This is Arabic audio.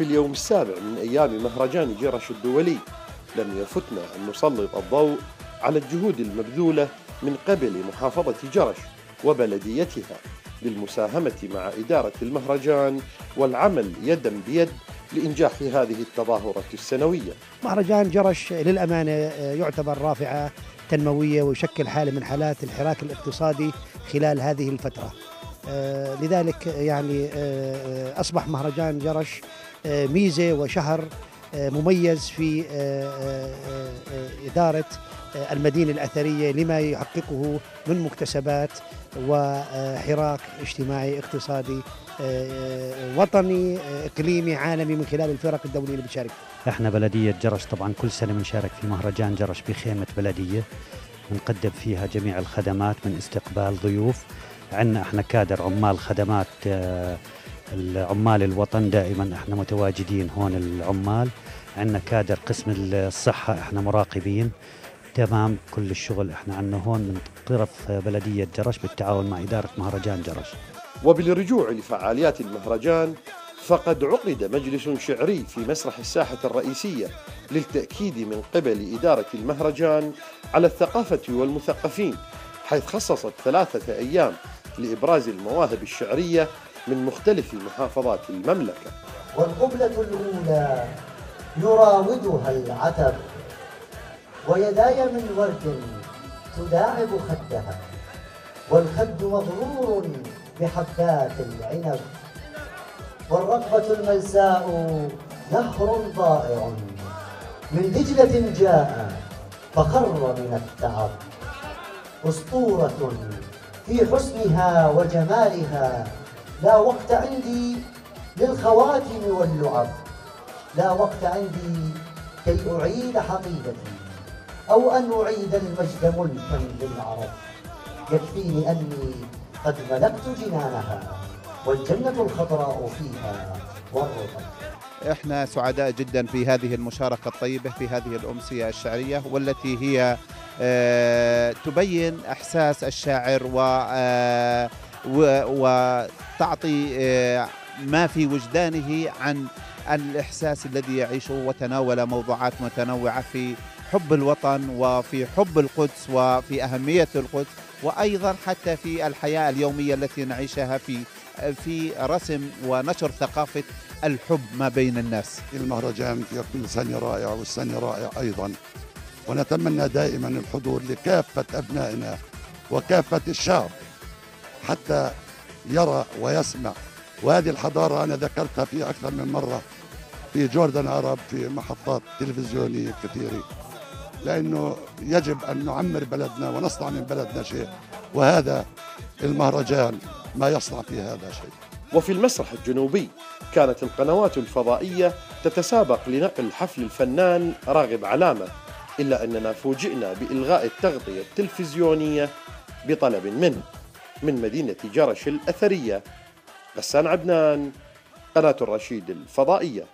اليوم السابع من أيام مهرجان جرش الدولي لم يفتنا أن نسلط الضوء على الجهود المبذولة من قبل محافظة جرش وبلديتها بالمساهمة مع إدارة المهرجان والعمل يدا بيد لإنجاح هذه التظاهرة السنوية. مهرجان جرش للأمانة يعتبر رافعة تنموية ويشكل حالة من حالات الحراك الاقتصادي خلال هذه الفترة. آه، لذلك يعني آه، آه، أصبح مهرجان جرش ميزة وشهر مميز في إدارة المدينة الأثرية لما يحققه من مكتسبات وحراك اجتماعي اقتصادي وطني إقليمي عالمي من خلال الفرق الدولية اللي بتشارك. إحنا بلدية جرش طبعا كل سنة بنشارك في مهرجان جرش بخيمة بلدية. بنقدم فيها جميع الخدمات من استقبال ضيوف. عندنا إحنا كادر عمال خدمات آه، العمال الوطن دائما إحنا متواجدين هون العمال. عندنا كادر قسم الصحة إحنا مراقبين. تمام كل الشغل إحنا عندنا هون من طرف بلدية جرش بالتعاون مع إدارة مهرجان جرش. وبالرجوع لفعاليات المهرجان فقد عقد مجلس شعري في مسرح الساحة الرئيسية للتأكيد من قبل إدارة المهرجان على الثقافة والمثقفين حيث خصصت ثلاثة أيام لإبراز المواهب الشعرية من مختلف محافظات المملكة. والقبلة الأولى يراودها العتب ويداي من ورد تداعب خدها والخد مغرور بحبات العنب والرقبة الملساء نهر ضائع. من دجلة جاء فخر من التعب. أسطورة في حسنها وجمالها لا وقت عندي للخواتم واللعب. لا وقت عندي كي أعيد حقيقتي أو أن أعيد المجد ملكا للعرب يكفيني أني قد ملكت جنانها والجنة الخضراء فيها والرطب. إحنا سعداء جدا في هذه المشاركة الطيبة في هذه الأمسية الشعرية والتي هي آه، تبين إحساس الشاعر آه، وتعطي آه، ما في وجدانه عن الإحساس الذي يعيشه وتناول موضوعات متنوعة في حب الوطن وفي حب القدس وفي أهمية القدس وأيضا حتى في الحياة اليومية التي نعيشها في في رسم ونشر ثقافة الحب ما بين الناس. المهرجان في كل سنه رائع والسنة رائع أيضا. ونتمنى دائما الحضور لكافة أبنائنا وكافة الشعب حتى يرى ويسمع. وهذه الحضارة أنا ذكرتها في أكثر من مرة في جوردن عرب في محطات تلفزيونية كثيرة. لأنه يجب أن نعمر بلدنا ونصنع من بلدنا شيء وهذا المهرجان ما يصنع في هذا شيء. وفي المسرح الجنوبي كانت القنوات الفضائية تتسابق لنقل حفل الفنان راغب علامة إلا أننا فوجئنا بإلغاء التغطية التلفزيونية بطلب منه. من مدينة جرش الأثرية. غسان عدنان قناة الرشيد الفضائية.